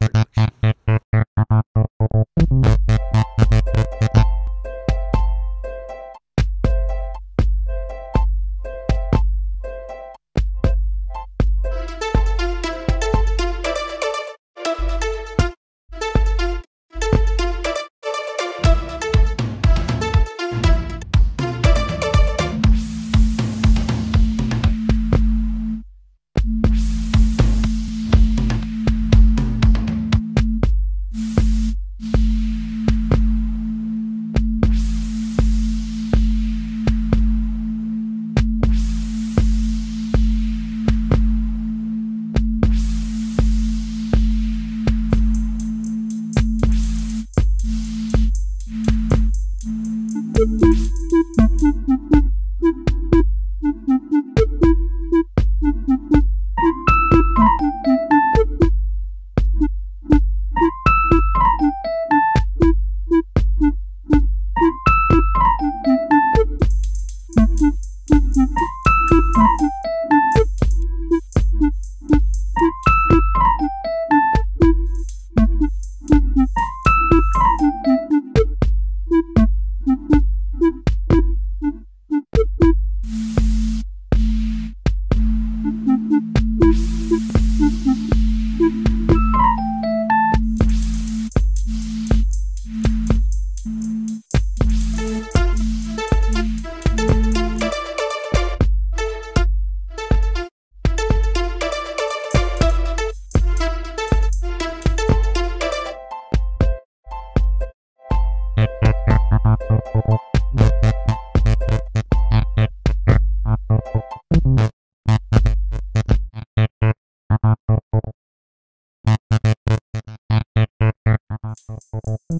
Thank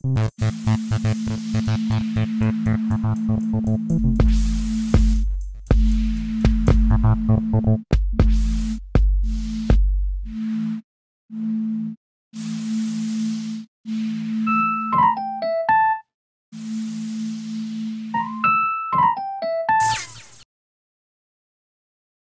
Thank you.